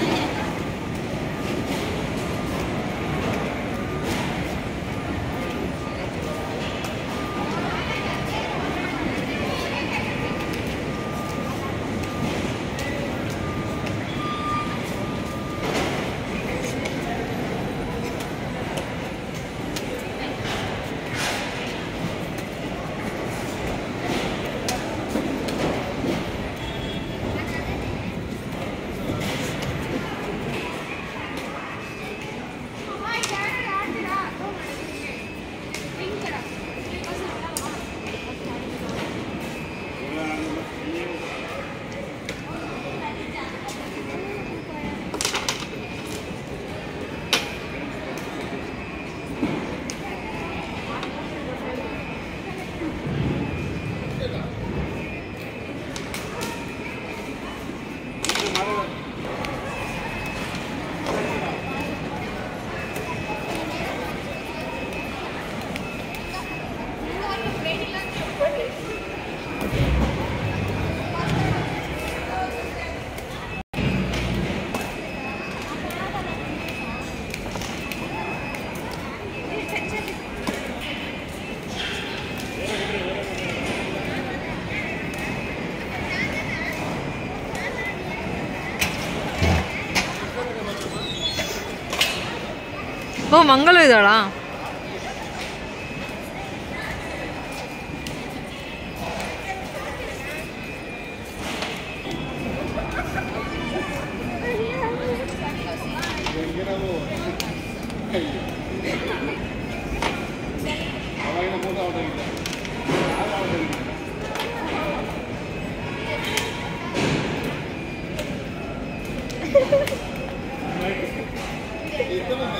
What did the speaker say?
Yeah. 너무 망가로이더라. Estamos